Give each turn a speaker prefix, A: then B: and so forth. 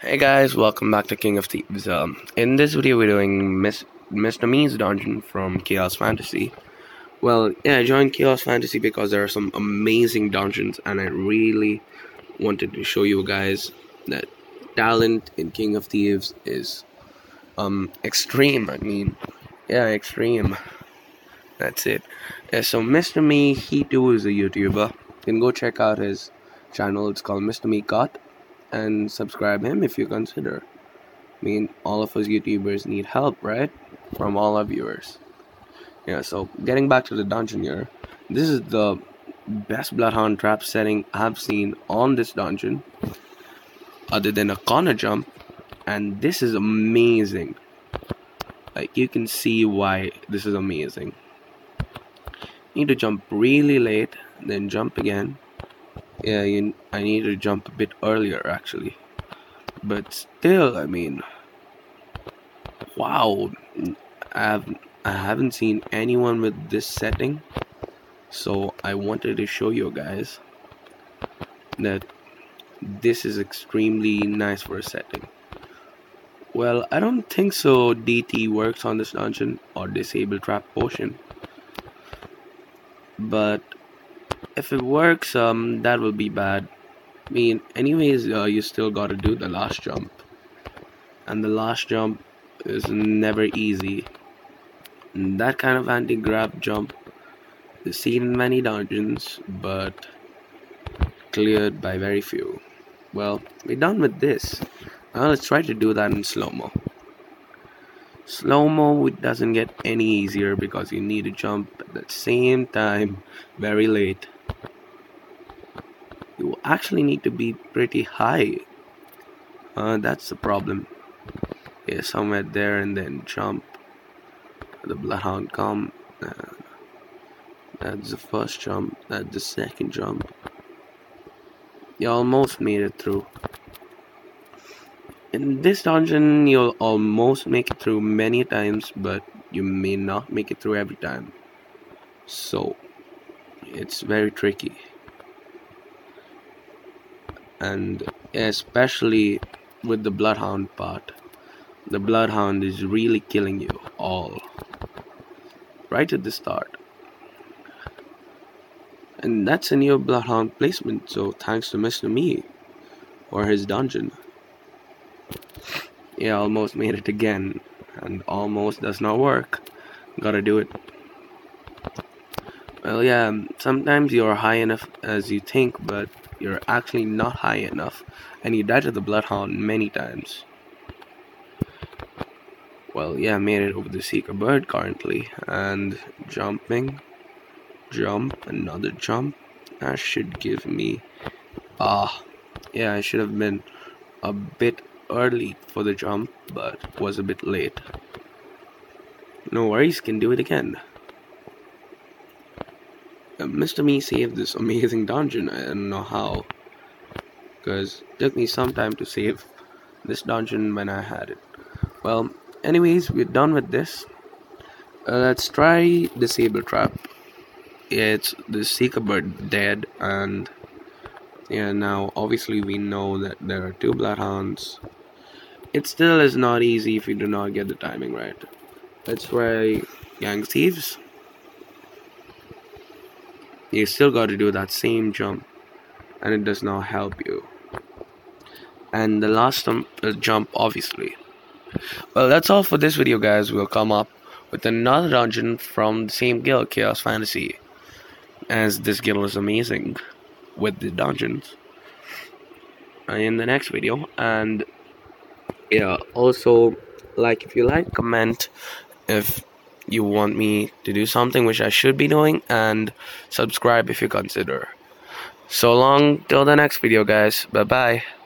A: Hey guys, welcome back to King of Thieves. Um, in this video, we're doing Miss, Mr. Me's dungeon from Chaoz Fantasy. Well, yeah, I joined Chaoz Fantasy because there are some amazing dungeons, and I really wanted to show you guys that talent in King of Thieves is um extreme. I mean, yeah, extreme. That's it. Yeah, so Mr. Me, he too is a YouTuber. You can go check out his channel. It's called Mr. Me Kot and subscribe him if you consider. I mean, all of us YouTubers need help, right? From all our viewers. Yeah, so getting back to the dungeon here, this is the best Bloodhound trap setting I've seen on this dungeon, other than a corner jump, and this is amazing. Like, you can see why this is amazing. You need to jump really late, then jump again, yeah, you, I need to jump a bit earlier actually. But still, I mean, wow, I've I haven't seen anyone with this setting, so I wanted to show you guys that this is extremely nice for a setting. Well, I don't think so. DT works on this dungeon or disable trap potion, but if it works, um, that will be bad. I mean, anyways, uh, you still gotta do the last jump, and the last jump is never easy. And that kind of anti-grab jump is seen in many dungeons, but cleared by very few. Well, we're done with this. Now let's try to do that in slow-mo. Slow-mo it doesn't get any easier because you need to jump at the same time very late you actually need to be pretty high. Uh, that's the problem. Yeah somewhere there and then jump. The bloodhound come. Uh, that's the first jump. That's the second jump. You almost made it through. In this dungeon you'll almost make it through many times but you may not make it through every time. So it's very tricky and especially with the bloodhound part the bloodhound is really killing you all right at the start. And that's a new bloodhound placement so thanks to mr me or his dungeon. Yeah almost made it again and almost does not work. Gotta do it. Well yeah sometimes you're high enough as you think but you're actually not high enough, and you died to the Bloodhound many times. Well, yeah, I made it over the Seeker Bird currently, and jumping, jump, another jump. That should give me. Ah, yeah, I should have been a bit early for the jump, but was a bit late. No worries, can do it again. Mr. Me saved this amazing dungeon. I don't know how. Because it took me some time to save this dungeon when I had it. Well, anyways, we're done with this. Uh, let's try Disable Trap. It's the Seeker Bird dead, and yeah, now obviously we know that there are two Bloodhounds. It still is not easy if you do not get the timing right. Let's try Gang Thieves you still got to do that same jump and it does not help you. And the last jump, uh, jump obviously. Well that's all for this video guys. We'll come up with another dungeon from the same guild chaoz fantasy as this guild is amazing with the dungeons in the next video. And yeah also like if you like comment if you want me to do something which I should be doing and subscribe if you consider. So long till the next video guys. Bye bye.